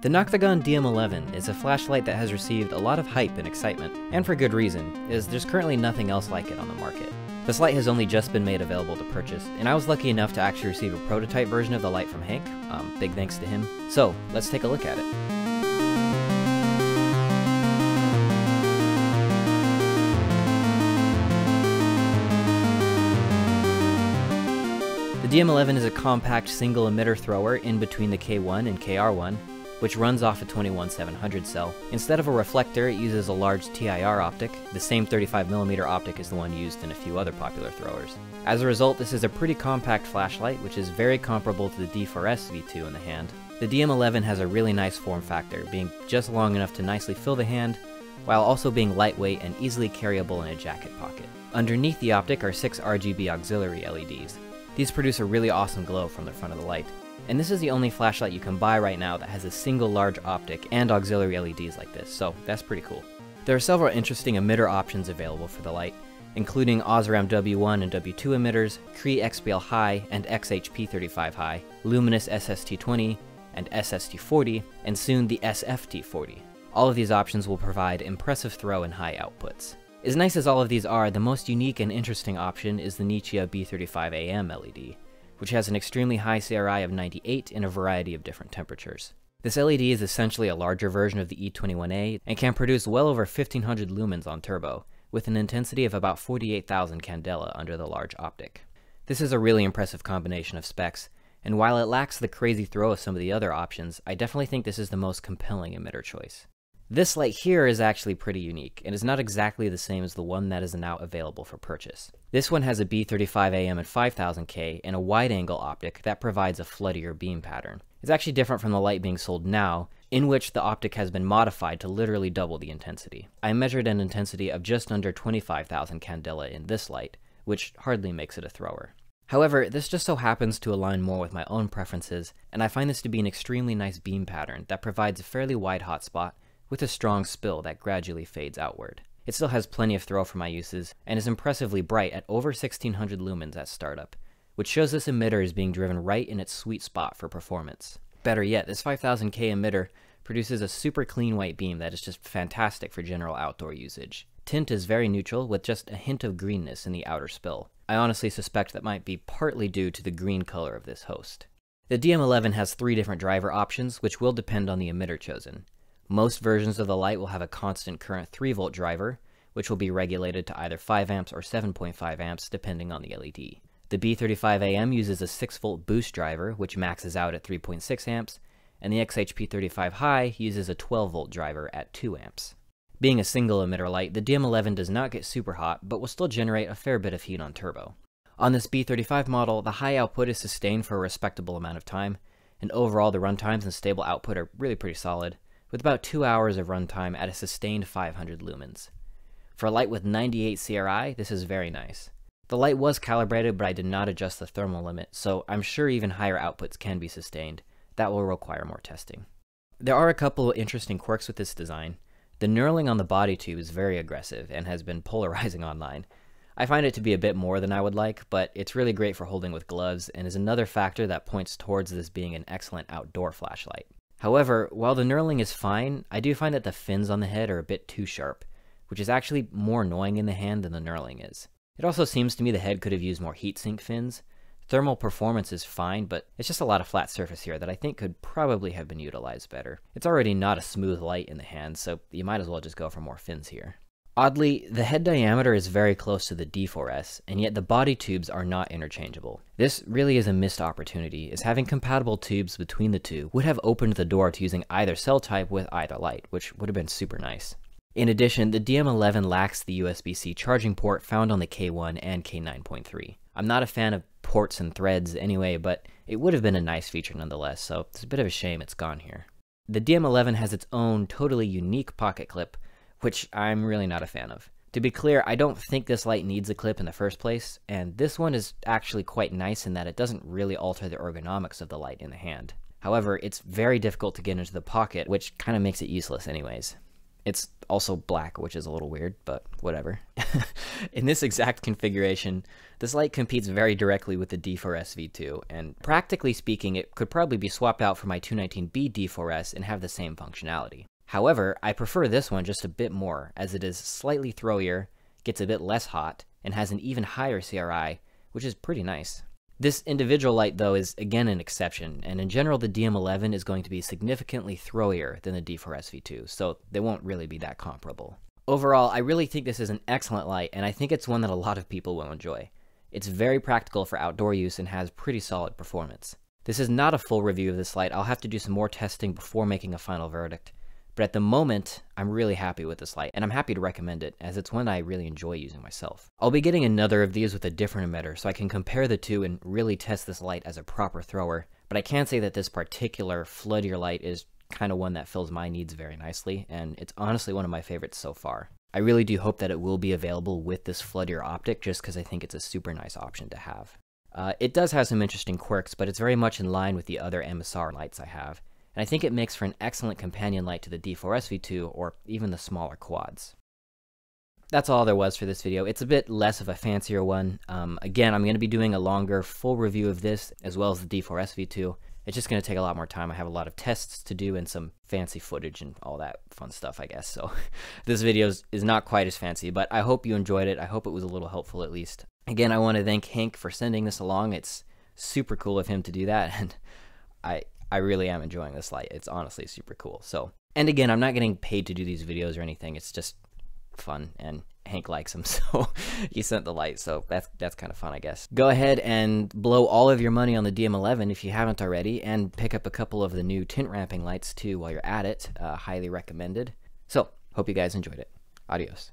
The Noctigon DM11 is a flashlight that has received a lot of hype and excitement, and for good reason, as there's currently nothing else like it on the market. This light has only just been made available to purchase, and I was lucky enough to actually receive a prototype version of the light from Hank, um, big thanks to him. So, let's take a look at it. The DM11 is a compact single emitter thrower in between the K1 and KR1, which runs off a 21700 cell. Instead of a reflector, it uses a large TIR optic. The same 35mm optic as the one used in a few other popular throwers. As a result, this is a pretty compact flashlight, which is very comparable to the D4S V2 in the hand. The DM11 has a really nice form factor, being just long enough to nicely fill the hand, while also being lightweight and easily carryable in a jacket pocket. Underneath the optic are six RGB auxiliary LEDs. These produce a really awesome glow from the front of the light. And this is the only flashlight you can buy right now that has a single large optic and auxiliary LEDs like this, so that's pretty cool. There are several interesting emitter options available for the light, including Osram W1 and W2 emitters, Cree XP-L High and XHP35 High, Luminus SST20 and SST40, and soon the SFT40. All of these options will provide impressive throw and high outputs. As nice as all of these are, the most unique and interesting option is the Nichia B35AM LED, which has an extremely high CRI of 98 in a variety of different temperatures. This LED is essentially a larger version of the E21A and can produce well over 1500 lumens on turbo, with an intensity of about 48,000 candela under the large optic. This is a really impressive combination of specs, and while it lacks the crazy throw of some of the other options, I definitely think this is the most compelling emitter choice. This light here is actually pretty unique, and is not exactly the same as the one that is now available for purchase. This one has a B35AM at 5000K and a wide-angle optic that provides a floodier beam pattern. It's actually different from the light being sold now, in which the optic has been modified to literally double the intensity. I measured an intensity of just under 25,000 candela in this light, which hardly makes it a thrower. However, this just so happens to align more with my own preferences, and I find this to be an extremely nice beam pattern that provides a fairly wide hotspot with a strong spill that gradually fades outward. It still has plenty of throw for my uses, and is impressively bright at over 1600 lumens at startup, which shows this emitter is being driven right in its sweet spot for performance. Better yet, this 5000K emitter produces a super clean white beam that is just fantastic for general outdoor usage. Tint is very neutral, with just a hint of greenness in the outer spill. I honestly suspect that might be partly due to the green color of this host. The DM11 has three different driver options, which will depend on the emitter chosen. Most versions of the light will have a constant current 3 volt driver, which will be regulated to either 5 amps or 7.5 amps depending on the LED. The B35AM uses a 6 volt boost driver, which maxes out at 3.6 amps, and the XHP35 High uses a 12 volt driver at 2 amps. Being a single emitter light, the DM11 does not get super hot, but will still generate a fair bit of heat on turbo. On this B35 model, the high output is sustained for a respectable amount of time, and overall the runtimes and stable output are really pretty solid with about 2 hours of runtime at a sustained 500 lumens. For a light with 98 CRI, this is very nice. The light was calibrated, but I did not adjust the thermal limit, so I'm sure even higher outputs can be sustained. That will require more testing. There are a couple of interesting quirks with this design. The knurling on the body tube is very aggressive and has been polarizing online. I find it to be a bit more than I would like, but it's really great for holding with gloves and is another factor that points towards this being an excellent outdoor flashlight. However, while the knurling is fine, I do find that the fins on the head are a bit too sharp, which is actually more annoying in the hand than the knurling is. It also seems to me the head could have used more heatsink fins. Thermal performance is fine, but it's just a lot of flat surface here that I think could probably have been utilized better. It's already not a smooth light in the hand, so you might as well just go for more fins here. Oddly, the head diameter is very close to the D4S, and yet the body tubes are not interchangeable. This really is a missed opportunity, as having compatible tubes between the two would have opened the door to using either cell type with either light, which would have been super nice. In addition, the DM11 lacks the USB-C charging port found on the K1 and K9.3. I'm not a fan of ports and threads anyway, but it would have been a nice feature nonetheless, so it's a bit of a shame it's gone here. The DM11 has its own totally unique pocket clip, which I'm really not a fan of. To be clear, I don't think this light needs a clip in the first place, and this one is actually quite nice in that it doesn't really alter the ergonomics of the light in the hand. However, it's very difficult to get into the pocket, which kind of makes it useless anyways. It's also black, which is a little weird, but whatever. in this exact configuration, this light competes very directly with the D4S V2, and practically speaking, it could probably be swapped out for my 219B D4S and have the same functionality. However, I prefer this one just a bit more, as it is slightly throwier, gets a bit less hot, and has an even higher CRI, which is pretty nice. This individual light, though, is again an exception, and in general, the DM11 is going to be significantly throwier than the D4S V2, so they won't really be that comparable. Overall, I really think this is an excellent light, and I think it's one that a lot of people will enjoy. It's very practical for outdoor use and has pretty solid performance. This is not a full review of this light, I'll have to do some more testing before making a final verdict, but at the moment, I'm really happy with this light, and I'm happy to recommend it, as it's one I really enjoy using myself. I'll be getting another of these with a different emitter, so I can compare the two and really test this light as a proper thrower, but I can say that this particular floodier light is kind of one that fills my needs very nicely, and it's honestly one of my favorites so far. I really do hope that it will be available with this floodier optic, just because I think it's a super nice option to have. Uh, it does have some interesting quirks, but it's very much in line with the other Emisar lights I have, and I think it makes for an excellent companion light to the D4S V2 or even the smaller quads. That's all there was for this video. It's a bit less of a fancier one. Um, again, I'm going to be doing a longer full review of this as well as the D4S V2. It's just going to take a lot more time. I have a lot of tests to do and some fancy footage and all that fun stuff, I guess. So this video is not quite as fancy, but I hope you enjoyed it. I hope it was a little helpful at least. Again, I want to thank Hank for sending this along. It's super cool of him to do that, and I I really am enjoying this light. It's honestly super cool. So, and again, I'm not getting paid to do these videos or anything. It's just fun and Hank likes them, so he sent the light, so that's that's kind of fun, I guess. Go ahead and blow all of your money on the DM11 if you haven't already, and pick up a couple of the new tint ramping lights too while you're at it. Uh, highly recommended. So, hope you guys enjoyed it. Adios.